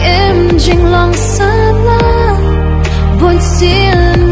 em trình lòng xa la buồn xin